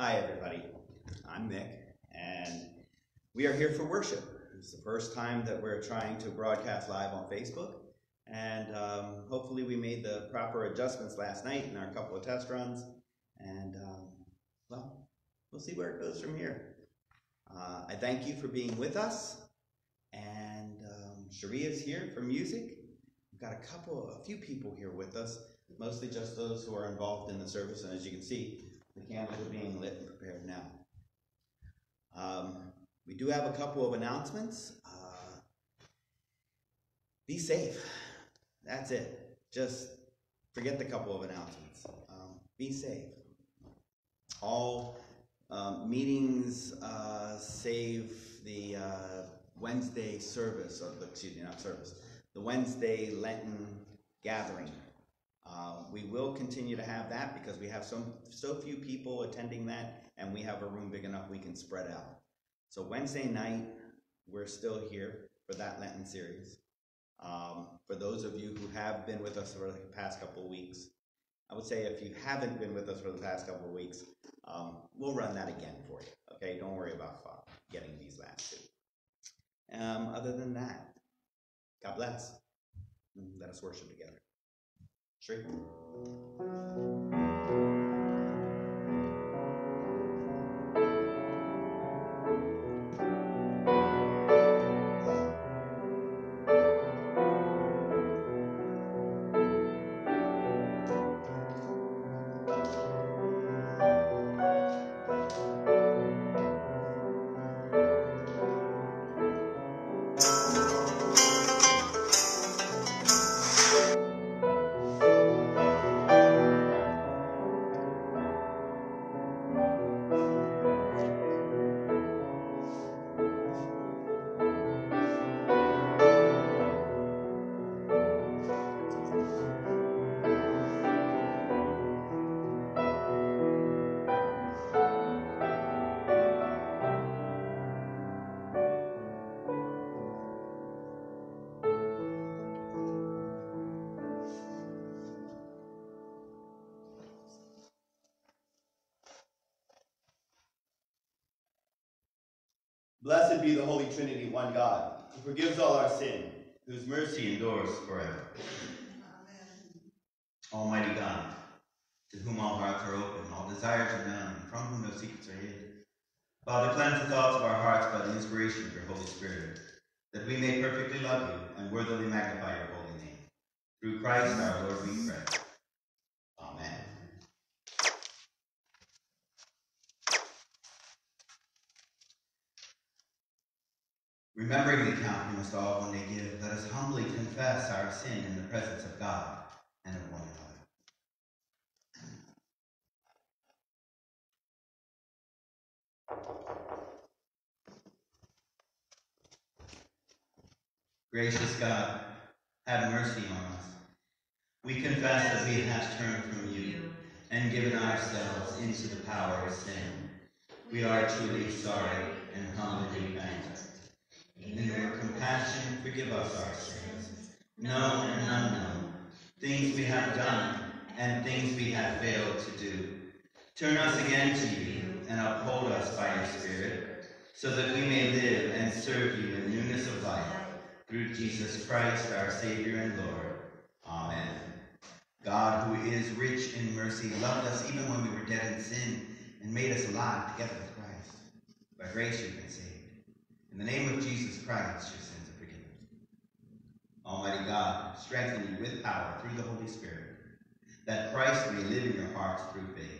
Hi, everybody. I'm Mick, and we are here for worship. It's the first time that we're trying to broadcast live on Facebook, and um, hopefully, we made the proper adjustments last night in our couple of test runs. And um, well, we'll see where it goes from here. Uh, I thank you for being with us, and um, Sharia's here for music. We've got a couple, a few people here with us, mostly just those who are involved in the service, and as you can see, the candles are being lit and prepared now. Um, we do have a couple of announcements. Uh, be safe. That's it. Just forget the couple of announcements. Um, be safe. All um, meetings uh, save the uh, Wednesday service, or the, excuse me, not service, the Wednesday Lenten gathering. Uh, we will continue to have that because we have so, so few people attending that and we have a room big enough we can spread out. So Wednesday night, we're still here for that Lenten series. Um, for those of you who have been with us for the past couple of weeks, I would say if you haven't been with us for the past couple of weeks, um, we'll run that again for you. Okay, don't worry about getting these last two. Um, other than that, God bless. Let us worship together. Three. Blessed be the Holy Trinity, one God, who forgives all our sin, whose mercy endures forever. Amen. Almighty God, to whom all hearts are open, all desires are known, and from whom no secrets are hid. Father, cleanse the thoughts of our hearts by the inspiration of your Holy Spirit, that we may perfectly love you and worthily magnify your holy name. Through Christ our Lord we pray. Remembering the account we must all one day give, let us humbly confess our sin in the presence of God and of one another. Gracious God, have mercy on us. We confess that we have turned from you and given ourselves into the power of sin. We are truly sorry and humbly repent in your compassion, forgive us our sins, known and unknown, things we have done and things we have failed to do. Turn us again to you and uphold us by your Spirit, so that we may live and serve you in newness of life, through Jesus Christ, our Savior and Lord. Amen. God, who is rich in mercy, loved us even when we were dead in sin, and made us alive together with Christ. By grace you've been saved. In the name of Jesus Christ, your sins are forgiven. Almighty God, strengthen you with power through the Holy Spirit, that Christ may live in your hearts through faith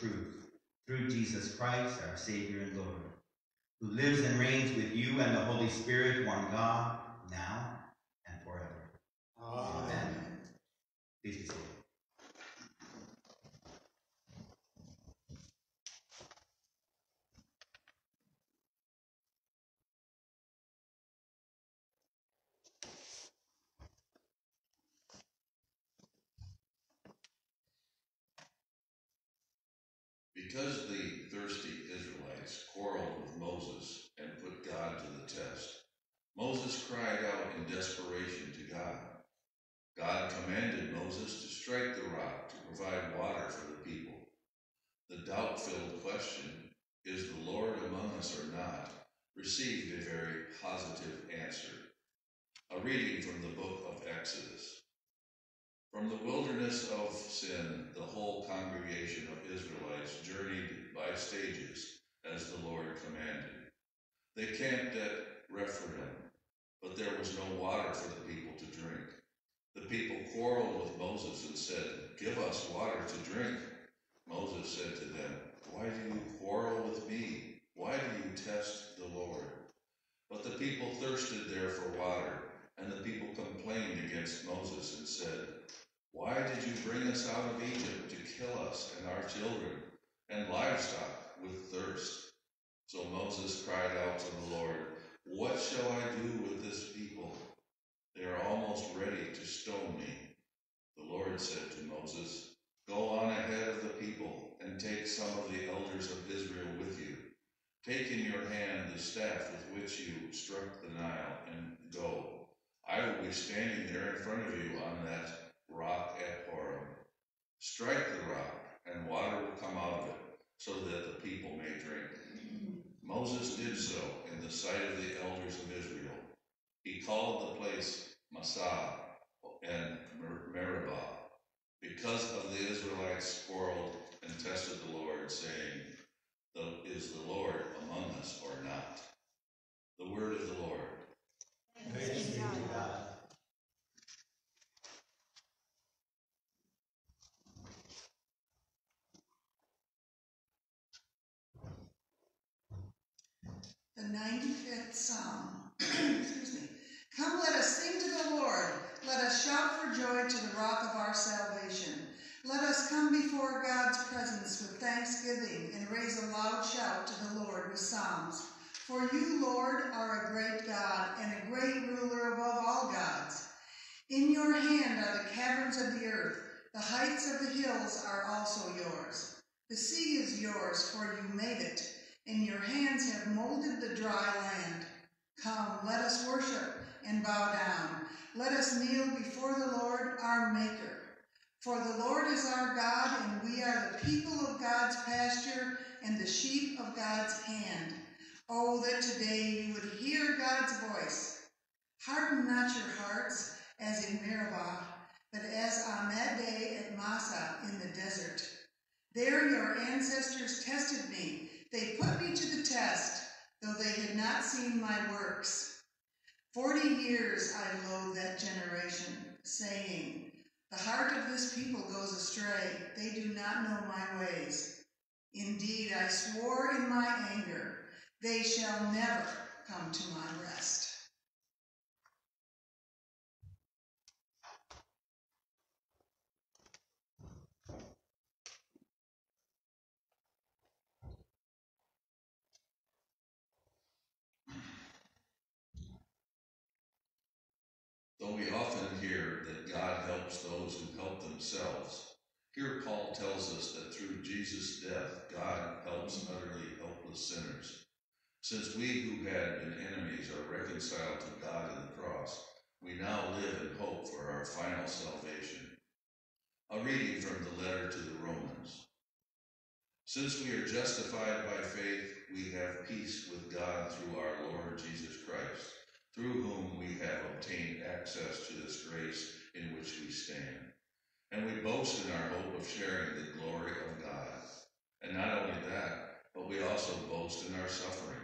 truth, through Jesus Christ, our Savior and Lord, who lives and reigns with you and the Holy Spirit, one God, now and forever. Amen. Amen. Please be seated. Because the thirsty Israelites quarreled with Moses and put God to the test, Moses cried out in desperation to God. God commanded Moses to strike the rock to provide water for the people. The doubt filled question, Is the Lord among us or not? received a very positive answer. A reading from the book of Exodus. From the wilderness of sin, the whole congregation of Israelites journeyed by stages as the Lord commanded. They camped at Rephidim, but there was no water for the people to drink. The people quarreled with Moses and said, Give us water to drink. Moses said to them, Why do you quarrel with me? Why do you test the Lord? But the people thirsted there for water, and the people complained against Moses and said, why did you bring us out of Egypt to kill us and our children and livestock with thirst? So Moses cried out to the Lord, What shall I do with this people? They are almost ready to stone me. The Lord said to Moses, Go on ahead of the people and take some of the elders of Israel with you. Take in your hand the staff with which you struck the Nile and go. I will be standing there in front of you on that rock at Horeb. Strike the rock, and water will come out of it, so that the people may drink. Moses did so in the sight of the elders of Israel. He called the place Massah and Meribah, because of the Israelites quarreled and tested the Lord, saying, Is the Lord among us or not? The word of the Lord. Praise be to God. The 95th Psalm. Excuse me. Come, let us sing to the Lord. Let us shout for joy to the rock of our salvation. Let us come before God's presence with thanksgiving and raise a loud shout to the Lord with psalms. For you, Lord, are a great God and a great ruler above all gods. In your hand are the caverns of the earth. The heights of the hills are also yours. The sea is yours, for you made it and your hands have molded the dry land. Come, let us worship and bow down. Let us kneel before the Lord our Maker. For the Lord is our God, and we are the people of God's pasture and the sheep of God's hand. Oh, that today you would hear God's voice. Harden not your hearts as in Meribah, but as on that day at Massah in the desert. There your ancestors tested me they put me to the test, though they had not seen my works. Forty years I loathed that generation, saying, The heart of this people goes astray. They do not know my ways. Indeed, I swore in my anger, they shall never come to my rest. Though we often hear that God helps those who help themselves, here Paul tells us that through Jesus' death, God helps utterly helpless sinners. Since we who had been enemies are reconciled to God in the cross, we now live in hope for our final salvation. A reading from the letter to the Romans. Since we are justified by faith, we have peace with God through our Lord Jesus Christ through whom we have obtained access to this grace in which we stand. And we boast in our hope of sharing the glory of God. And not only that, but we also boast in our suffering,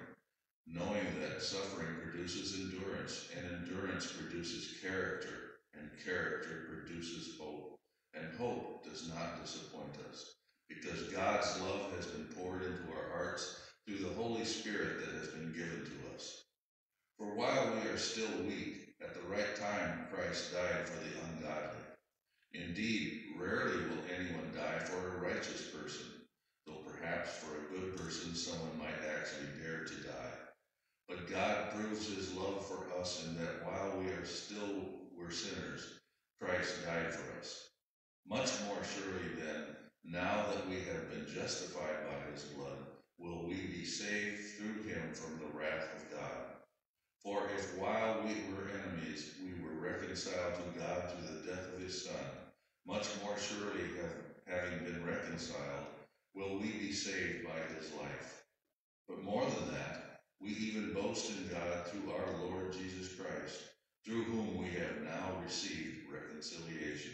knowing that suffering produces endurance, and endurance produces character, and character produces hope. And hope does not disappoint us, because God's love has been poured into our hearts through the Holy Spirit that has been given to us. For while we are still weak, at the right time Christ died for the ungodly. Indeed, rarely will anyone die for a righteous person, though perhaps for a good person someone might actually dare to die. But God proves his love for us in that while we are still were sinners, Christ died for us. Much more surely then, now that we have been justified by his blood, will we be saved through him from the wrath of God. For if while we were enemies we were reconciled to God through the death of his Son, much more surely have, having been reconciled, will we be saved by his life. But more than that, we even boast in God through our Lord Jesus Christ, through whom we have now received reconciliation.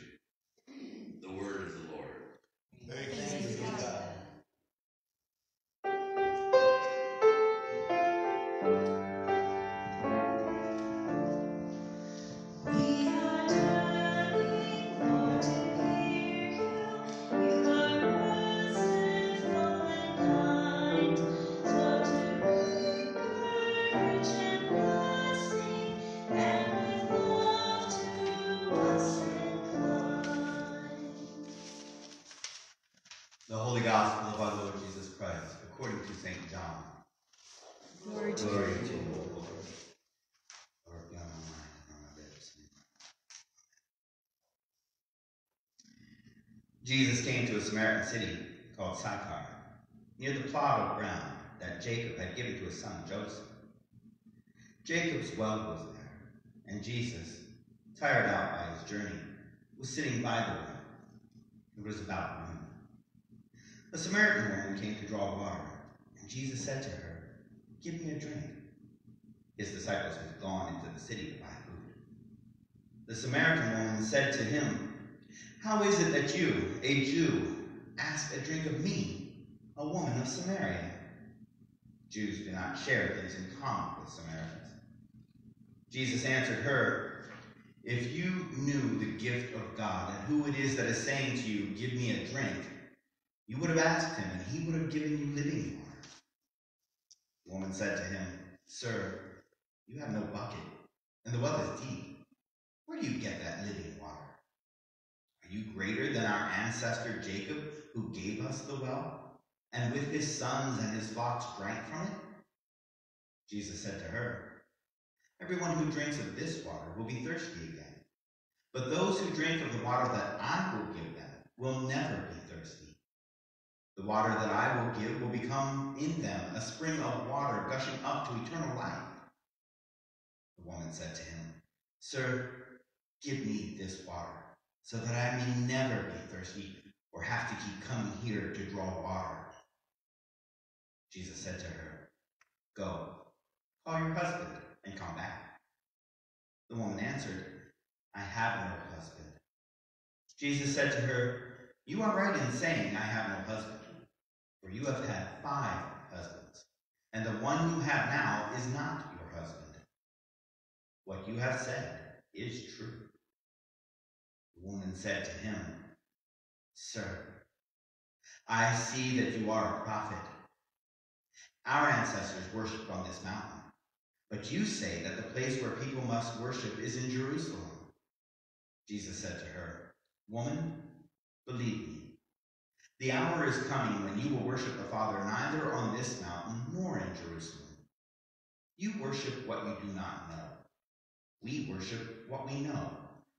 The word of the Lord. Thanks be Samaritan city called Sychar, near the plot of ground that Jacob had given to his son Joseph. Jacob's well was there, and Jesus, tired out by his journey, was sitting by the well. It was about noon. A Samaritan woman came to draw water, and Jesus said to her, Give me a drink. His disciples had gone into the city to buy food. The Samaritan woman said to him, How is it that you, a Jew, ask a drink of me, a woman of Samaria? Jews do not share things in common with Samaritans. Jesus answered her, If you knew the gift of God and who it is that is saying to you, Give me a drink, you would have asked him, and he would have given you living water. The woman said to him, Sir, you have no bucket, and the well is deep. Where do you get that living water? Are you greater than our ancestor Jacob, who gave us the well, and with his sons and his flocks drank from it? Jesus said to her, Everyone who drinks of this water will be thirsty again. But those who drink of the water that I will give them will never be thirsty. The water that I will give will become in them a spring of water gushing up to eternal life. The woman said to him, Sir, give me this water, so that I may never be thirsty or have to keep coming here to draw water. Jesus said to her, Go, call your husband and come back. The woman answered, I have no husband. Jesus said to her, You are right in saying, I have no husband. For you have had five husbands, and the one you have now is not your husband. What you have said is true. The woman said to him, Sir, I see that you are a prophet. Our ancestors worshipped on this mountain, but you say that the place where people must worship is in Jerusalem. Jesus said to her, Woman, believe me. The hour is coming when you will worship the Father neither on this mountain nor in Jerusalem. You worship what you do not know. We worship what we know,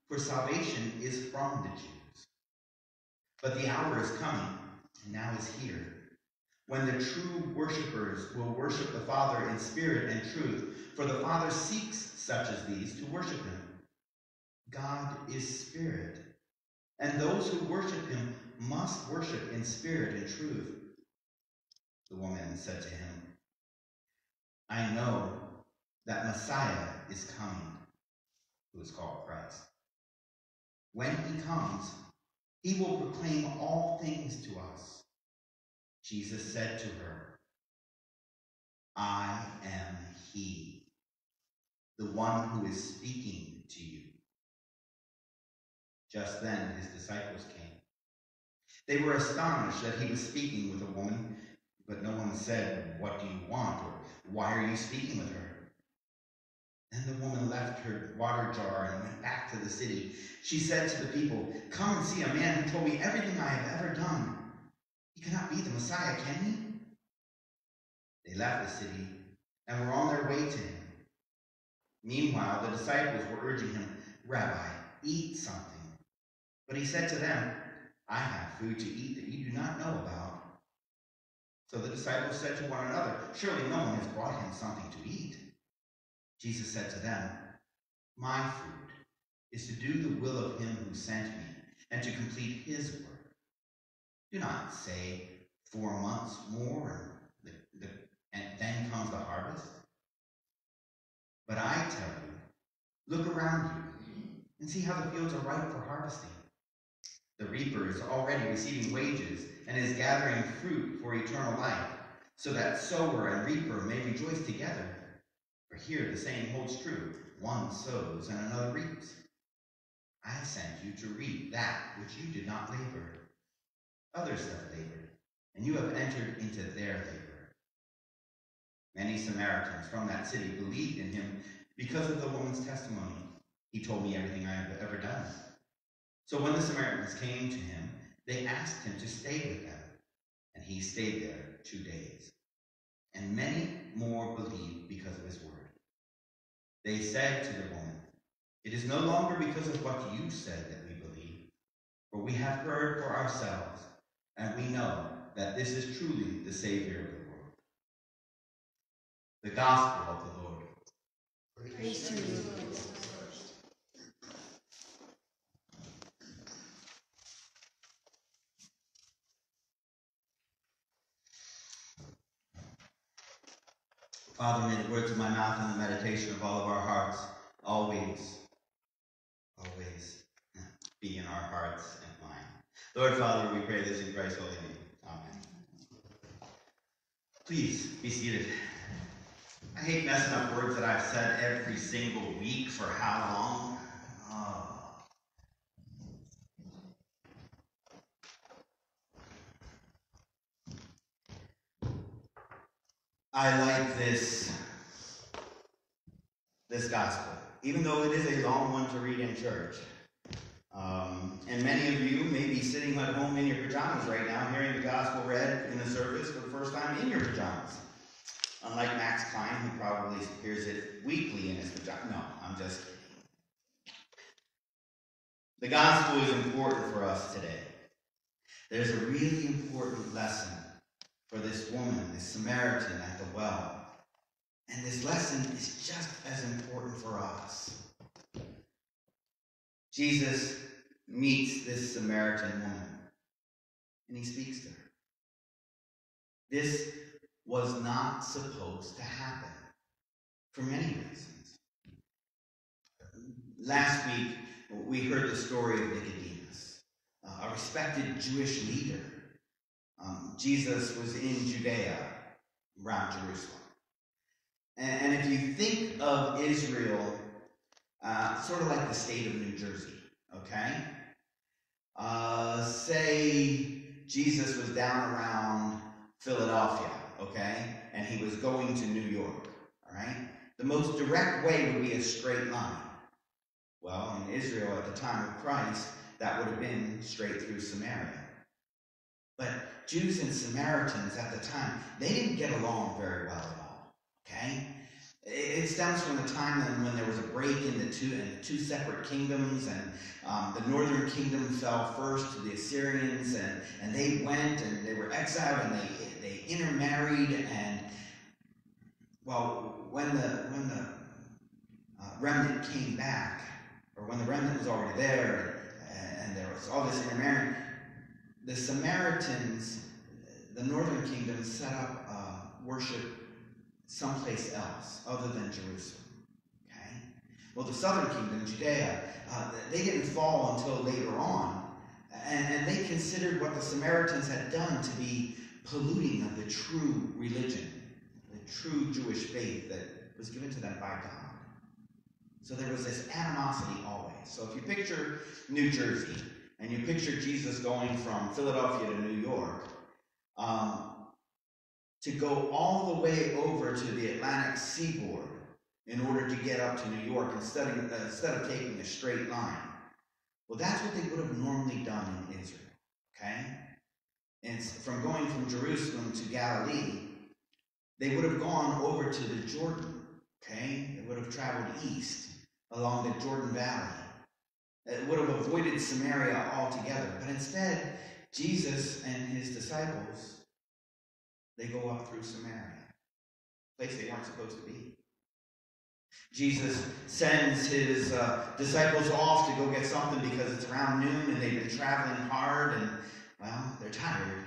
for salvation is from the Jews. But the hour is coming, and now is here, when the true worshippers will worship the Father in spirit and truth, for the Father seeks such as these to worship him. God is spirit, and those who worship him must worship in spirit and truth. The woman said to him, I know that Messiah is coming, who is called Christ. When he comes, he will proclaim all things to us. Jesus said to her, I am he, the one who is speaking to you. Just then his disciples came. They were astonished that he was speaking with a woman, but no one said, What do you want? or Why are you speaking with her? Then the woman left her water jar and went back to the city. She said to the people, Come and see a man who told me everything I have ever done. He cannot be the Messiah, can he? They left the city and were on their way to him. Meanwhile, the disciples were urging him, Rabbi, eat something. But he said to them, I have food to eat that you do not know about. So the disciples said to one another, Surely no one has brought him something to eat. Jesus said to them, My food is to do the will of him who sent me and to complete his work. Do not say, Four months more and, the, the, and then comes the harvest. But I tell you, look around you and see how the fields are ripe for harvesting. The reaper is already receiving wages and is gathering fruit for eternal life, so that sower and reaper may rejoice together. For here the saying holds true one sows and another reaps. I sent you to reap that which you did not labor. Others have labored, and you have entered into their labor. Many Samaritans from that city believed in him because of the woman's testimony. He told me everything I have ever done. So when the Samaritans came to him, they asked him to stay with them, and he stayed there two days. And many more believed because of his word. They said to the woman, It is no longer because of what you said that we believe, for we have heard for ourselves, and we know that this is truly the Savior of the world. The Gospel of the Lord. Praise to you, Lord. Father, may the words of my mouth and the meditation of all of our hearts always, always uh, be in our hearts and mind. Lord Father, we pray this in Christ's holy name. Amen. Please be seated. I hate messing up words that I've said every single week for how long? Oh. I like this this gospel, even though it is a long one to read in church. Um, and many of you may be sitting at home in your pajamas right now, hearing the gospel read in the service for the first time in your pajamas. Unlike Max Klein, who probably hears it weekly in his pajamas. No, I'm just kidding. The gospel is important for us today. There's a really important lesson for this woman, this Samaritan at the well. And this lesson is just as important for us. Jesus meets this Samaritan woman and he speaks to her. This was not supposed to happen for many reasons. Last week, we heard the story of Nicodemus, uh, a respected Jewish leader. Um, Jesus was in Judea, around Jerusalem. And, and if you think of Israel, uh, sort of like the state of New Jersey, okay? Uh, say Jesus was down around Philadelphia, okay? And he was going to New York, all right? The most direct way would be a straight line. Well, in Israel at the time of Christ, that would have been straight through Samaria. But Jews and Samaritans at the time, they didn't get along very well at all. Okay? It stems from the time when there was a break in the two in two separate kingdoms, and um, the northern kingdom fell first to the Assyrians, and, and they went and they were exiled and they they intermarried, and well, when the when the uh, remnant came back, or when the remnant was already there, and, and there was all this intermarrying, the Samaritans, the northern kingdom, set up uh, worship someplace else other than Jerusalem. Okay? Well, the southern kingdom, Judea, uh, they didn't fall until later on, and, and they considered what the Samaritans had done to be polluting of the true religion, the true Jewish faith that was given to them by God. So there was this animosity always. So if you picture New Jersey and you picture Jesus going from Philadelphia to New York, um, to go all the way over to the Atlantic seaboard in order to get up to New York instead of, uh, instead of taking a straight line. Well, that's what they would have normally done in Israel. Okay? And from going from Jerusalem to Galilee, they would have gone over to the Jordan. Okay? They would have traveled east along the Jordan Valley. It would have avoided Samaria altogether. But instead, Jesus and his disciples, they go up through Samaria, a place they weren't supposed to be. Jesus sends his uh, disciples off to go get something because it's around noon and they've been traveling hard and, well, they're tired.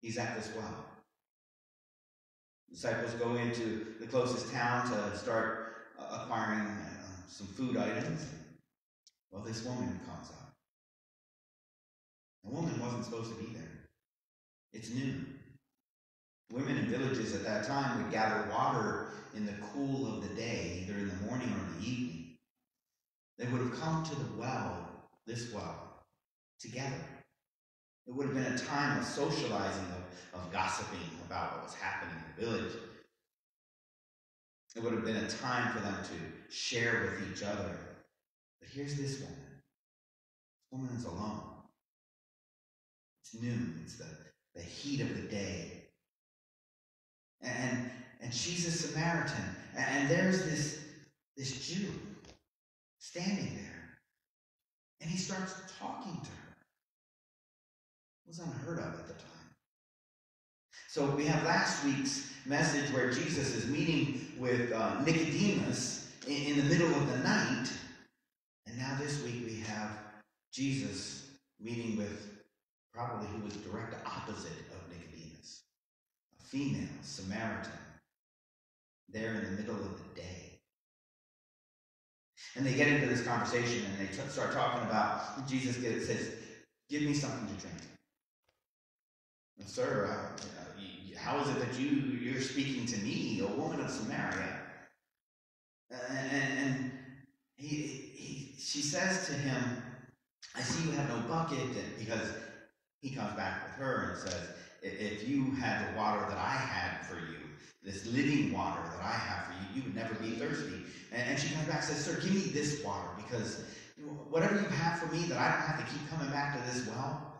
He's at this well. Disciples go into the closest town to start uh, acquiring uh, some food items. Well, this woman comes up. The woman wasn't supposed to be there. It's noon. Women in villages at that time would gather water in the cool of the day, either in the morning or in the evening. They would have come to the well, this well, together. It would have been a time of socializing, of, of gossiping about what was happening in the village. It would have been a time for them to share with each other. But here's this woman. This woman is alone. It's noon. It's the, the heat of the day. And, and she's a Samaritan. And there's this, this Jew standing there. And he starts talking to her. It was unheard of at the time. So we have last week's message where Jesus is meeting with uh, Nicodemus in, in the middle of the night. And now this week we have Jesus meeting with probably who was direct opposite of Nicodemus, a female Samaritan, there in the middle of the day. And they get into this conversation and they t- start talking about, Jesus gets, says, Give me something to drink. And, Sir, uh, how is it that you, you're speaking to me, a woman of Samaria? And, and, and he, she says to him, I see you have no bucket, and because he comes back with her and says, If you had the water that I had for you, this living water that I have for you, you would never be thirsty. And, she comes back and says, Sir, give me this water because whatever you have for me that I don't have to keep coming back to this well,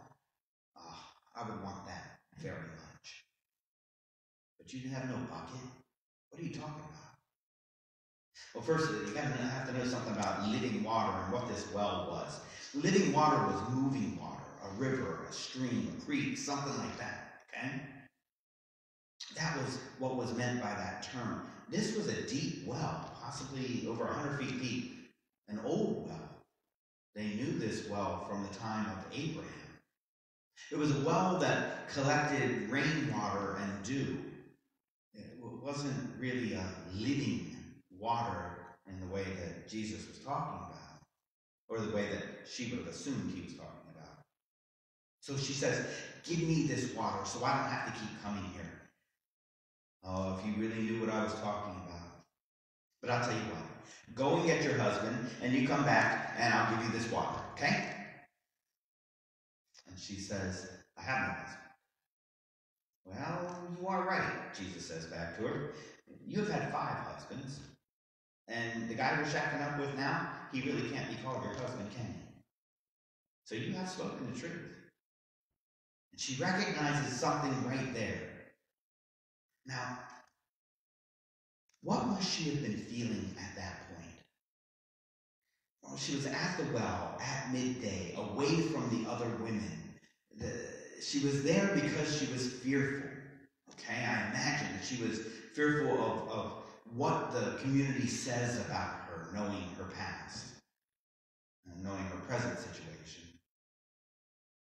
ah, I would want that very much. But you have no bucket? What are you talking about? Well, first, you have to know something about living water and what this well was. Living water was moving water, a river, a stream, a creek, something like that, okay? That was what was meant by that term. This was a deep well, possibly over 100 feet deep, an old well. They knew this well from the time of Abraham. It was a well that collected rainwater and dew. It wasn't really a living water in the way that Jesus was talking about, or the way that she would have assumed he was talking about. So she says, Give me this water so I don't have to keep coming here. Oh, if you really knew what I was talking about. But I'll tell you what. Go and get your husband, and you come back, and I'll give you this water, okay? And she says, I have no husband. Well, you are right, Jesus says back to her. You have had five husbands, and the guy we're shacking up with now, he really can't be called your husband, can he? So you have spoken the truth. And she recognizes something right there. Now, what must she have been feeling at that point? Well, she was at the well at midday, away from the other women. The, she was there because she was fearful. Okay, I imagine that she was fearful of, of what the community says about her, knowing her past, and knowing her present situation.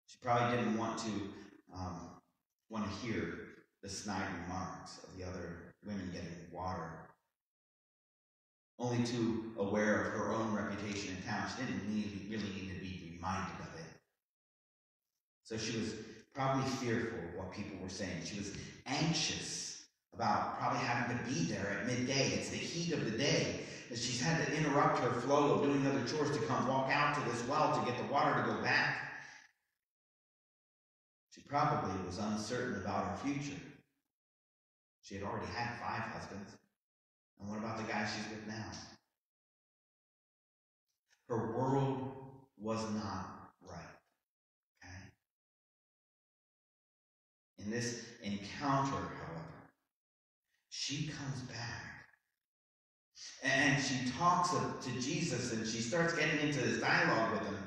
She probably didn't want to um, want to hear the snide remarks of the other women getting water. Only too aware of her own reputation in town, she didn't need, really need to be reminded of it. So she was probably fearful of what people were saying. She was anxious about probably having to be there at midday. It's the heat of the day. And she's had to interrupt her flow of doing other chores to come walk out to this well to get the water to go back. She probably was uncertain about her future. She had already had five husbands. And what about the guy she's with now? Her world was not right. Okay? In this encounter, however, she comes back. And she talks to Jesus and she starts getting into this dialogue with him.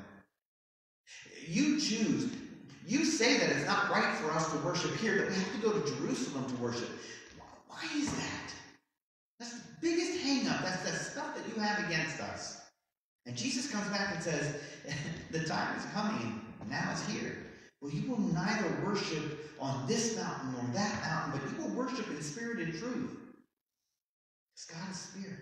You Jews, you say that it's not right for us to worship here, that we have to go to Jerusalem to worship. Why is that? That's the biggest hang up. That's the stuff that you have against us. And Jesus comes back and says, The time is coming, now it's here. Well, you will neither worship on this mountain nor that mountain, but you will worship in spirit and truth. Because God is spirit.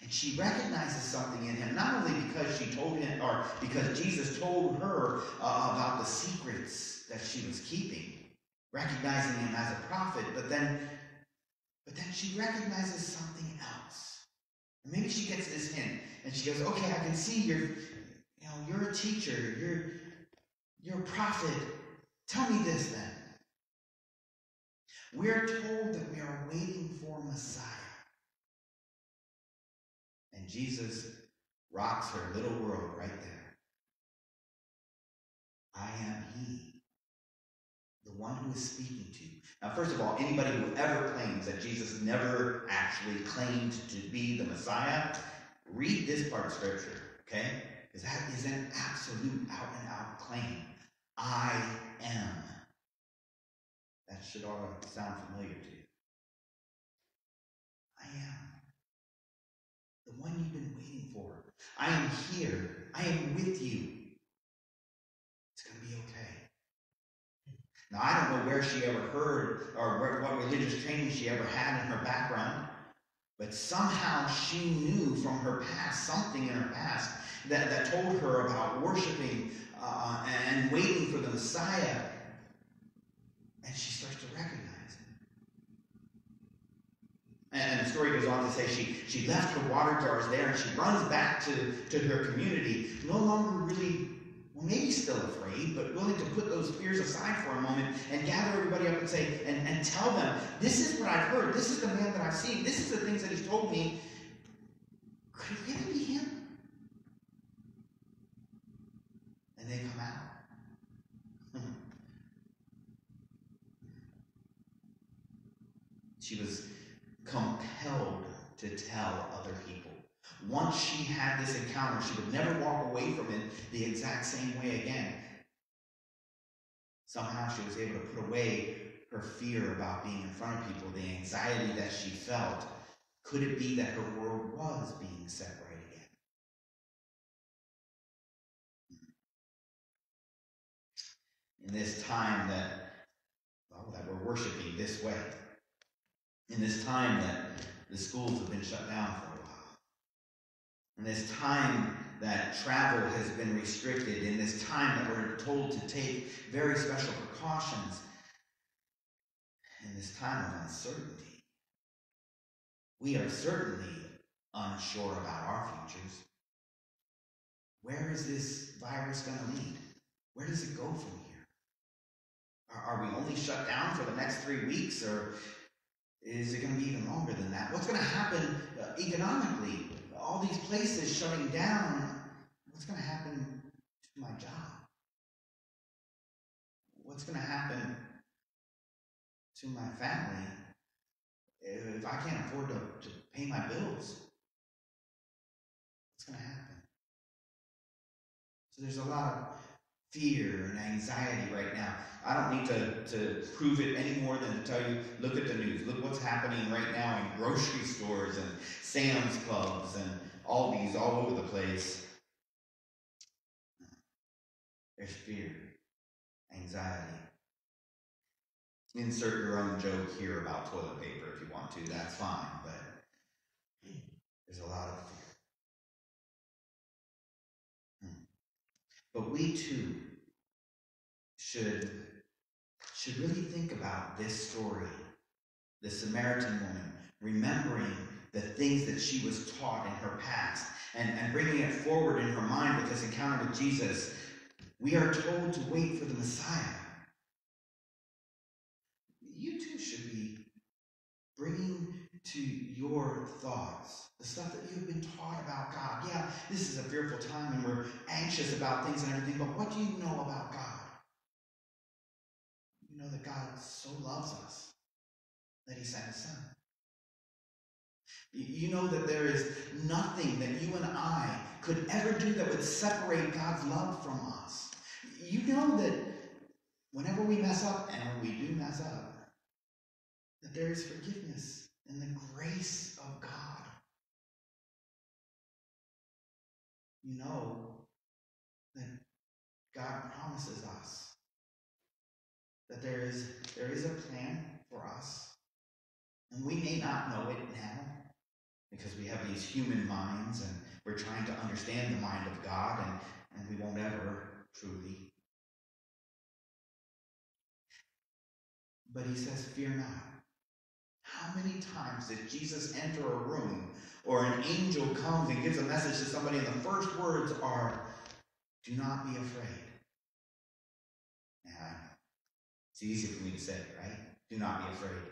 And she recognizes something in him, not only because she told him, or because Jesus told her uh, about the secrets that she was keeping, recognizing him as a prophet, but then, but then she recognizes something else. And maybe she gets this hint, and she goes, "Okay, I can see you're, you know, you're a teacher, you're, you're a prophet. Tell me this then." We're told that we are waiting for Messiah. And Jesus rocks her little world right there. I am He, the one who is speaking to you. Now, first of all, anybody who ever claims that Jesus never actually claimed to be the Messiah, read this part of Scripture, that is an absolute out and out claim. I am. That should all sound familiar to you. I am the one you've been waiting for. I am here. I am with you. It's going to be okay. Now, I don't know where she ever heard or where, what religious training she ever had in her background, but somehow she knew from her past, something in her past, that, that told her about worshiping uh, and waiting for the Messiah. And she starts to recognize it. And the story goes on to say she, she left her water jars there and she runs back to, to her community, no longer really, maybe still afraid, but willing to put those fears aside for a moment and gather everybody up and say, and, and tell them, this is what I've heard, this is the man that I've seen, this is the things that he's told me. Could it really be him? And they come out. Hmm. She was compelled to tell other people. Once she had this encounter, she would never walk away from it the exact same way again. Somehow she was able to put away her fear about being in front of people, the anxiety that she felt. Could it be that her world was being set In this time that, well, that we're worshiping this way, in this time that the schools have been shut down for a while, in this time that travel has been restricted, in this time that we're told to take very special precautions, in this time of uncertainty, we are certainly unsure about our futures. Where is this virus going to lead? Where does it go from here? Are, we only shut down for the next three weeks, or is it going to be even longer than that? What's going to happen uh, economically? All these places shutting down. What's going to happen to my job? What's going to happen to my family if I can't afford to, to pay my bills? What's going to happen? So there's a lot of fear and anxiety right now. I don't need to, to prove it any more than to tell you look at the news. Look what's happening right now in grocery stores and Sam's Clubs and all these all over the place. There's fear, anxiety. Insert your own joke here about toilet paper if you want to, that's fine, but there's a lot of But we too should should really think about this story the Samaritan woman, remembering the things that she was taught in her past and, and bringing it forward in her mind with this encounter with Jesus. We are told to wait for the Messiah. You too should be bringing to your thoughts the stuff that you've been taught about God. Yeah, this is a fearful time and we're anxious about things and everything, but what do you know about God? You know that God so loves us that he sent his son. You know that there is nothing that you and I could ever do that would separate God's love from us. You know that whenever we mess up, and we do mess up, that there is forgiveness in the grace of God. You know that God promises us that there is, there is a plan for us and we may not know it now because we have these human minds and we're trying to understand the mind of God and, and we won't ever truly. But he says, Fear not. How many times did Jesus enter a room or an angel comes and gives a message to somebody and the first words are, Do not be afraid? Now, it's easy for me to say, right? Do not be afraid.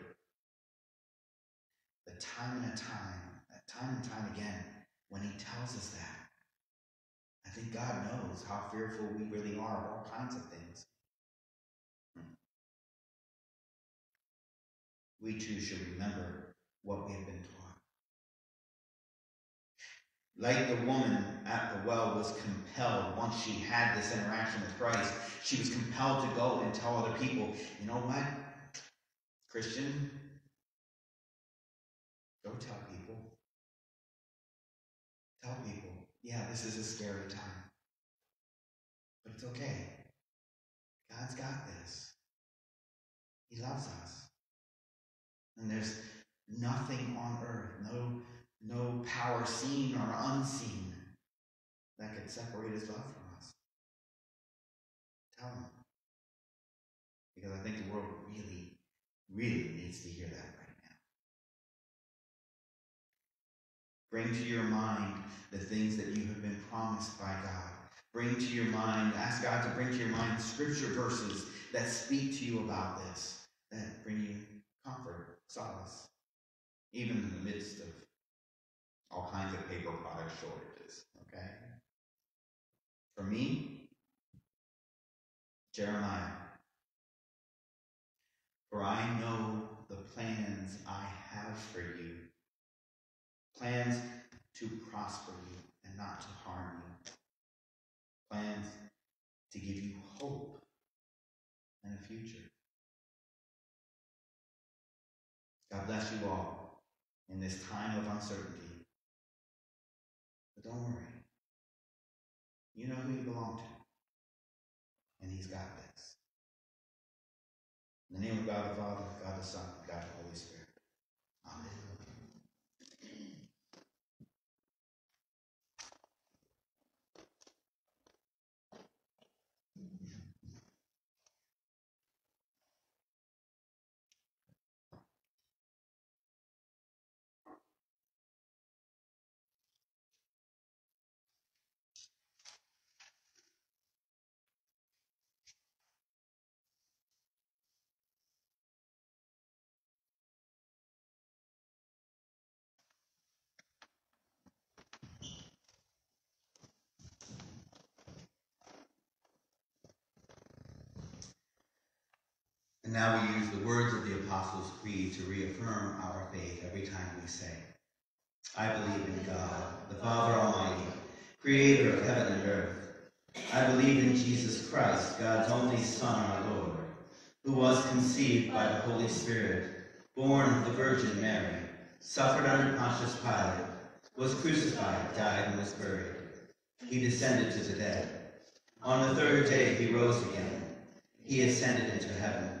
But time and a time, time and time again, when he tells us that, I think God knows how fearful we really are of all kinds of things. We too should remember what we have been taught. Like the woman at the well was compelled, once she had this interaction with Christ, she was compelled to go and tell other people, you know what? Christian, Go tell people. Tell people, yeah, this is a scary time. But it's okay. God's got this. He loves us. And there's nothing on earth, no, no power seen or unseen that could separate his love from us. Tell him. Because I think the world really, really needs to hear that right now. Bring to your mind the things that you have been promised by God. Bring to your mind, ask God to bring to your mind scripture verses that speak to you about this, that bring you comfort, solace, even in the midst of all kinds of paper product shortages. Okay? For me, Jeremiah. For I know the plans I have for you plans to prosper you and not to harm you, plans to give you hope and a future. God bless you all in this time of uncertainty. But don't worry. You know who you belong to, and He's got this. In the name of God the Father, God the Son, God the Holy Spirit. Amen. And now we use the words of the Apostles' Creed to reaffirm our faith every time we say, I believe in God, the Father Almighty, creator of heaven and earth. I believe in Jesus Christ, God's only Son, our Lord, who was conceived by the Holy Spirit, born of the Virgin Mary, suffered under Pontius Pilate, was crucified, died, and was buried. He descended to the dead. On the third day he rose again. He ascended into heaven.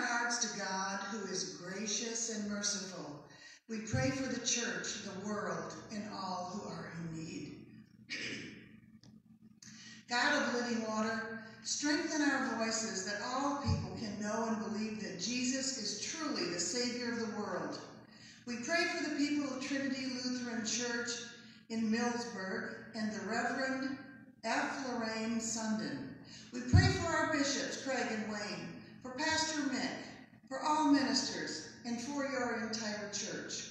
Hearts to God, who is gracious and merciful, we pray for the church, the world, and all who are in need. God of living water, strengthen our voices that all people can know and believe that Jesus is truly the Savior of the world. We pray for the people of Trinity Lutheran Church in Millsburg and the Reverend F. Lorraine Sundin. We pray for our bishops, Craig and Wayne, for Pastor Mick, for all ministers, and for your entire church.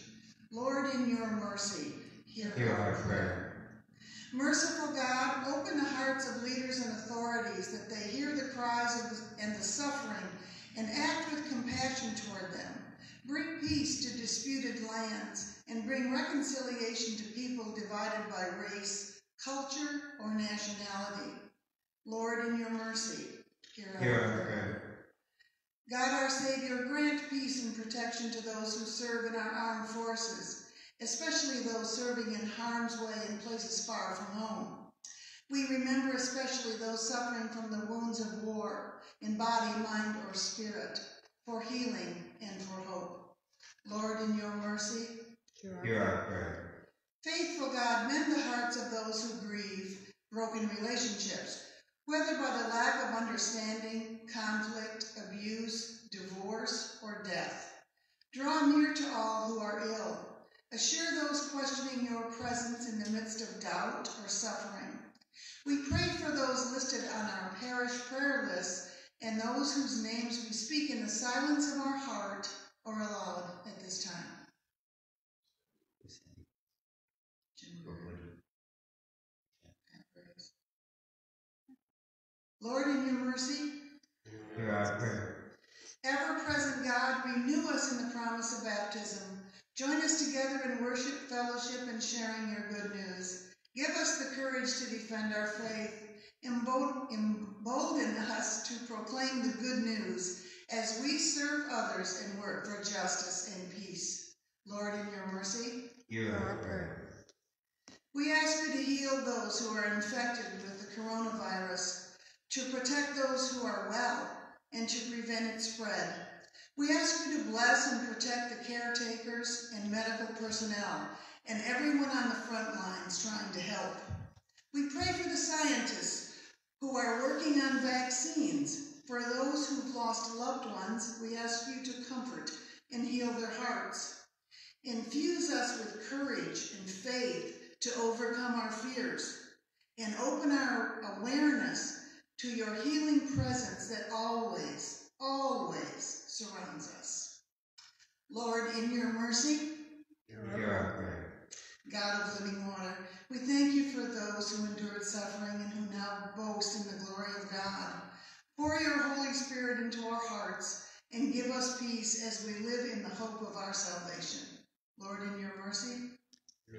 Lord, in your mercy, hear, Hear our prayer. Merciful God, open the hearts of leaders and authorities that they hear the cries of the, and the suffering and act with compassion toward them. Bring peace to disputed lands and bring reconciliation to people divided by race, culture, or nationality. Lord, in your mercy, hear Hear our prayer. Prayer. God our Savior, grant peace and protection to those who serve in our armed forces, especially those serving in harm's way in places far from home. We remember especially those suffering from the wounds of war in body, mind, or spirit, for healing and for hope. Lord, in your mercy, Hear our prayer. Faithful God, mend the hearts of those who grieve broken relationships, whether by the lack of understanding, conflict, abuse, divorce, or death. Draw near to all who are ill. Assure those questioning your presence in the midst of doubt or suffering. We pray for those listed on our parish prayer list and those whose names we speak in the silence of our heart or aloud at this time. Lord, in your mercy, Hear our prayer. ever present God, renew us in the promise of baptism. Join us together in worship, fellowship, and sharing your good news. Give us the courage to defend our faith. Embo- Embolden us to proclaim the good news as we serve others and work for justice and peace. Lord, in your mercy, Hear our prayer. we ask you to heal those who are infected with the coronavirus, to protect those who are well, and to prevent its spread. We ask you to bless and protect the caretakers and medical personnel and everyone on the front lines trying to help. We pray for the scientists who are working on vaccines. For those who've lost loved ones, we ask you to comfort and heal their hearts. Infuse us with courage and faith to overcome our fears and open our awareness to your healing presence that always, always surrounds us. Lord, in your mercy. God of living water, we thank you for those who endured suffering and who now boast in the glory of God. Pour your Holy Spirit into our hearts and give us peace as we live in the hope of our salvation. Lord, in your mercy,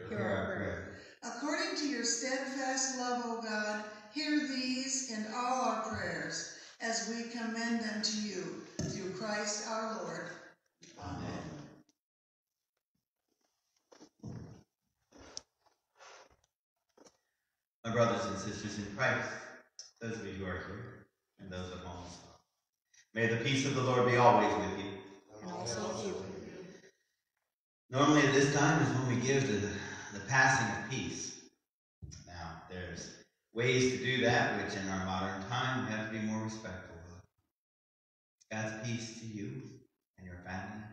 Hear our prayer. according to your steadfast love, O God, hear these and all our prayers as we commend them to you through Christ our Lord. Amen. My brothers and sisters in Christ, those of you who are here, and those at home. May the peace of the Lord be always with you. And also with you. Normally at this time is when we give the, the passing of peace. Ways to do that, which in our modern time we have to be more respectful of. God's peace to you and your family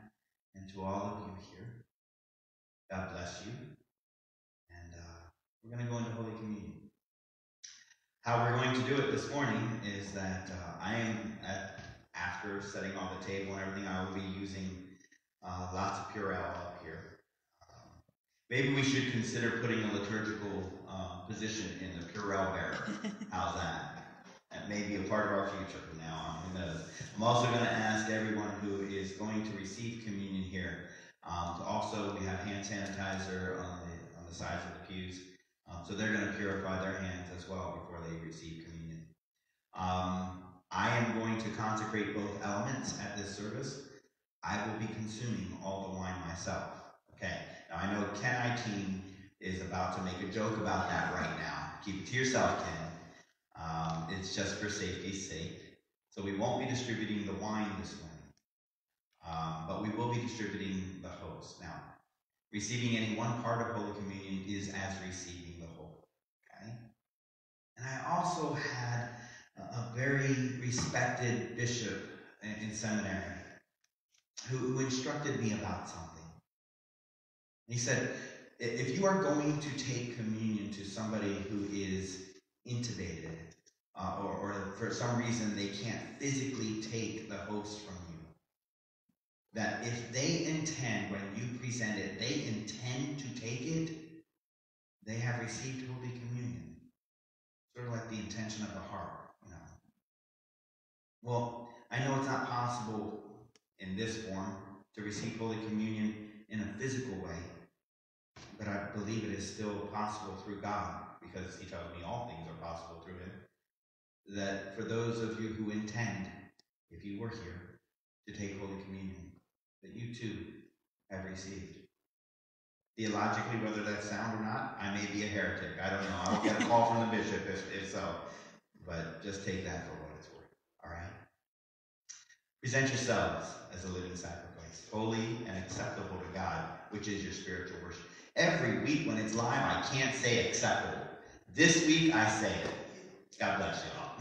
and to all of you here. God bless you. And uh, we're going to go into Holy Communion. How we're going to do it this morning is that uh, I am, at, after setting all the table and everything, I will be using uh, lots of Purell up here. Maybe we should consider putting a liturgical uh, position in the Purell bearer. How's that? That may be a part of our future from now on. Who knows? I'm also going to ask everyone who is going to receive communion here um, to also we have hand sanitizer on the on the sides of the pews, um, so they're going to purify their hands as well before they receive communion. Um, I am going to consecrate both elements at this service. I will be consuming all the wine myself. Okay, now I know Ken Iteen is about to make a joke about that right now. Keep it to yourself, Ken. Um, it's just for safety's sake. So we won't be distributing the wine this morning. Um, but we will be distributing the host. Now, receiving any one part of Holy Communion is as receiving the whole. Okay? And I also had a, very respected bishop in, in seminary who, who instructed me about something. He said, if you are going to take communion to somebody who is intubated, uh, or, or for some reason they can't physically take the host from you, that if they intend, when you present it, they intend to take it, they have received Holy Communion. Sort of like the intention of the heart, you know. Well, I know it's not possible in this form to receive Holy Communion in a physical way, but I believe it is still possible through God, because He tells me all things are possible through Him. That for those of you who intend, if you were here, to take Holy Communion, that you too have received. Theologically, whether that's sound or not, I may be a heretic. I don't know. I'll get a call from the bishop if, if so. But just take that for what it's worth. All right? Present yourselves as a living sacrifice, holy and acceptable to God, which is your spiritual worship. Every week when it's live, I can't say acceptable. This week, I say it. God bless you all.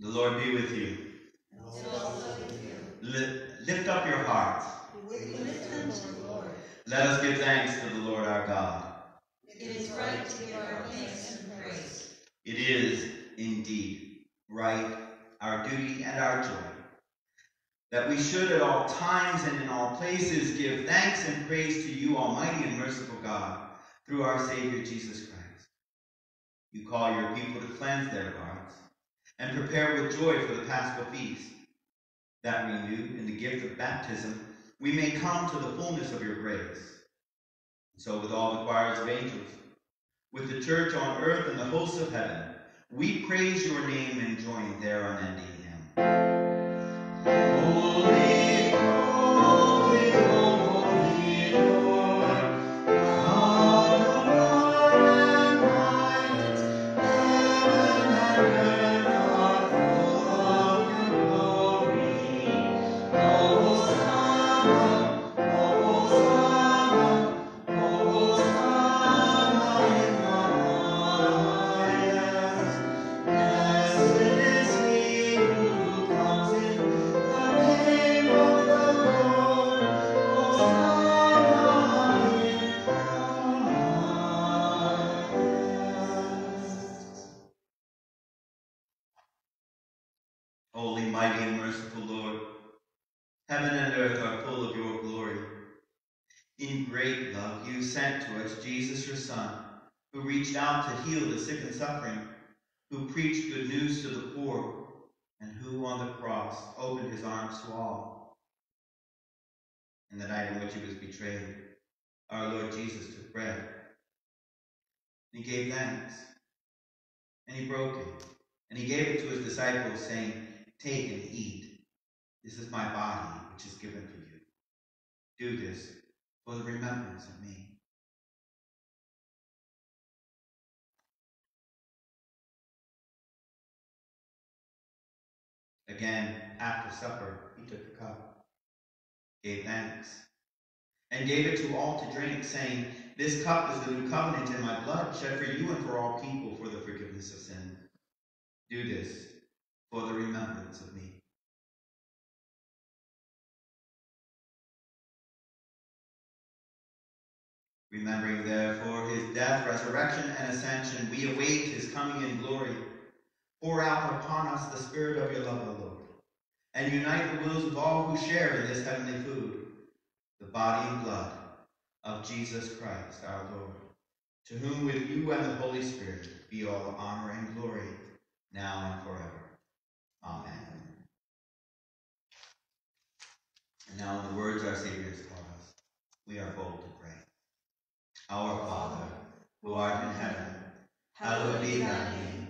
The Lord be with you. Li- lift up your hearts. Let us give thanks to the Lord our God. It is right to give our thanks and praise. It is indeed right, our duty and our joy, that we should at all times and in all places give thanks and praise to you, Almighty and merciful God, through our Savior Jesus Christ. You call your people to cleanse their hearts and prepare with joy for the Paschal feast, that renewed in the gift of baptism, we may come to the fullness of your grace. So, with all the choirs of angels, with the church on earth and the hosts of heaven, we praise your name and join their unending hymn. Holy, reached out to heal the sick and suffering, who preached good news to the poor, and who on the cross opened his arms to all. In the night in which he was betrayed, our Lord Jesus took bread. And he gave thanks, and he broke it, and he gave it to his disciples, saying, Take and eat. This is my body, which is given for you. Do this for the remembrance of me. Again, after supper, he took the cup, gave thanks, and gave it to all to drink, saying, This cup is the new covenant in my blood, shed for you and for all people for the forgiveness of sin. Do this for the remembrance of me. Remembering therefore his death, resurrection, and ascension, we await his coming in glory. Pour out upon us the spirit of your love, O Lord, and unite the wills of all who share in this heavenly food, the body and blood of Jesus Christ our Lord, to whom with you and the Holy Spirit be all honor and glory, now and forever. Amen. And now, in the words our Savior has taught us, we are bold to pray. Our Father, who art in heaven, hallowed be thy name.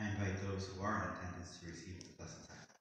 I invite those who are in attendance to receive the blessed sacrament.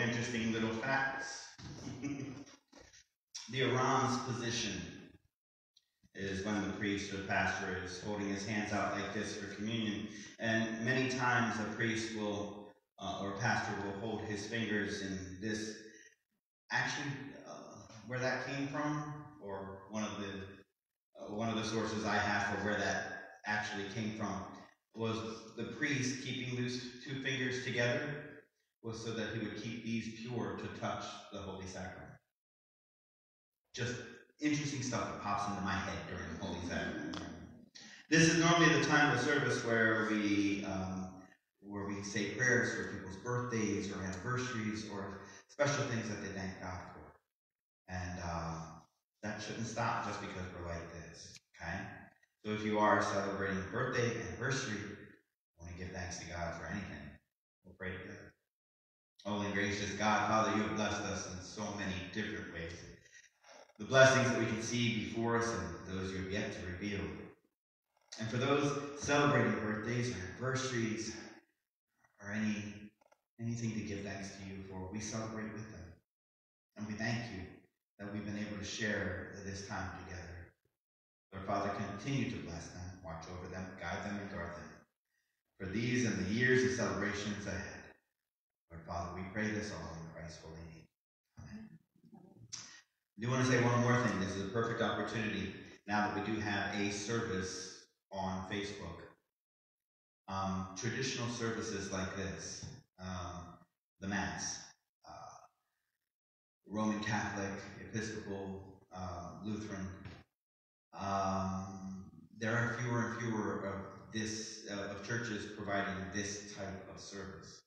Interesting little facts. the orans position is when the priest or pastor is holding his hands out like this for communion, and many times a priest will uh, or pastor will hold his fingers in this. Actually, uh, where that came from, or one of the uh, one of the sources I have for where that actually came from, was the priest keeping those two fingers together was so that he would keep these pure to touch the Holy Sacrament. Just interesting stuff that pops into my head during the Holy Sacrament. This is normally the time of service where we um, where we say prayers for people's birthdays or anniversaries or special things that they thank God for. And um, that shouldn't stop just because we're like this, okay? So if you are celebrating a birthday, anniversary, want to give thanks to God for anything, we'll pray together. Holy and gracious God, Father, you have blessed us in so many different ways. The blessings that we can see before us and those you have yet to reveal. And for those celebrating birthdays or anniversaries or any anything to give thanks to you for, we celebrate with them. And we thank you that we've been able to share this time together. Lord Father, continue to bless them, watch over them, guide them, and guard them. For these and the years of celebrations ahead. Lord Father, we pray this all in Christ's holy name. Amen. I do want to say one more thing. This is a perfect opportunity now that we do have a service on Facebook. Um, traditional services like this, um, the Mass, uh, Roman Catholic, Episcopal, uh, Lutheran, um, there are fewer and fewer of this uh, of churches providing this type of service.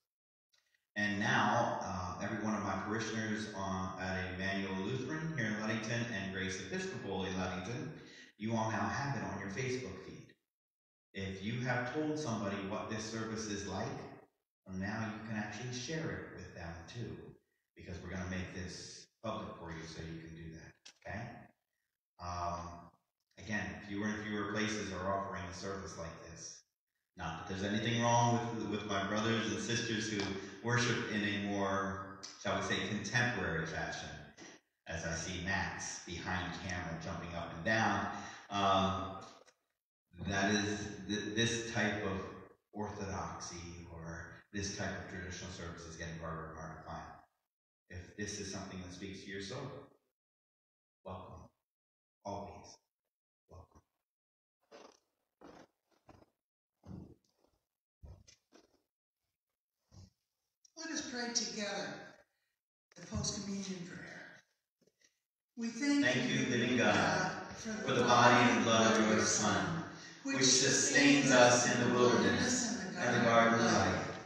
And now, uh, every one of my parishioners on, at Emanuel Lutheran here in Ludington and Grace Episcopal in Ludington, you all now have it on your Facebook feed. If you have told somebody what this service is like, now you can actually share it with them too, because we're going to make this public for you so you can do that. Okay? Um, again, fewer and fewer places are offering a service like this. Not that there's anything wrong with, with my brothers and sisters who worship in a more, shall we say, contemporary fashion, as I see Max behind camera jumping up and down. Um, that is, th- this type of orthodoxy or this type of traditional service is getting harder and harder to find. If this is something that speaks to your soul, welcome. Always welcome. Let us pray together the post communion prayer. We thank, Thank you, living God, for for the body and blood of your Son, which sustains us in the wilderness and the garden of life.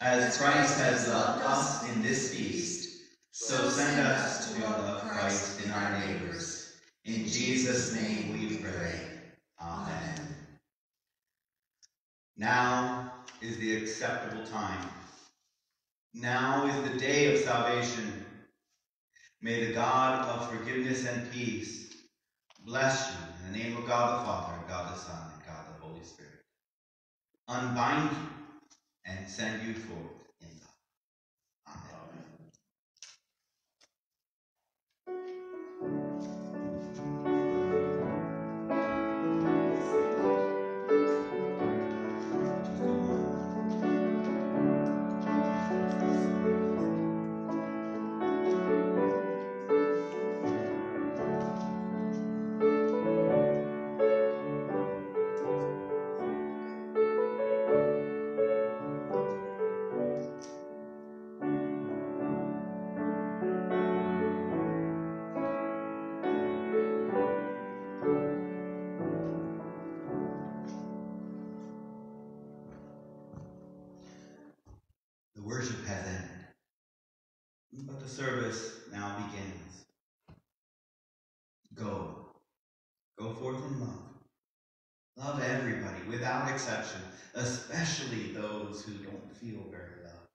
As Christ has loved us in this feast, so send us to love Christ in our neighbors. In Jesus' name we pray. Amen. Now is the acceptable time. Now is the day of salvation. May the God of forgiveness and peace bless you in the name of God the Father, God the Son, and God the Holy Spirit. Unbind you and send you forth feel very loved.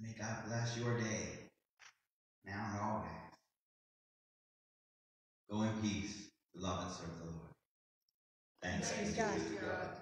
May God bless your day, now and always. Go in peace to love and serve the Lord. Thanks. Praise be to God. God.